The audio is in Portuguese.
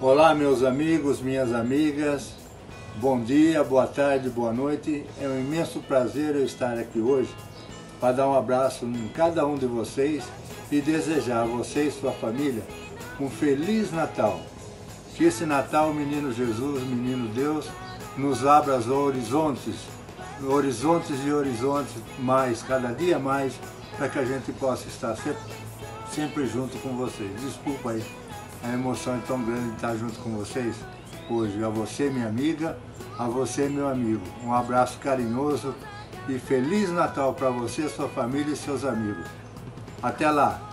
Olá, meus amigos, minhas amigas. Bom dia, boa tarde, boa noite. É um imenso prazer eu estar aqui hoje para dar um abraço em cada um de vocês e desejar a você e sua família um Feliz Natal. Que esse Natal, menino Jesus, menino Deus, nos abra os horizontes, horizontes e horizontes mais, cada dia mais, para que a gente possa estar sempre, sempre junto com vocês. Desculpa aí, a emoção é tão grande de estar junto com vocês hoje. A você, minha amiga, a você, meu amigo. Um abraço carinhoso e Feliz Natal para você, sua família e seus amigos. Até lá!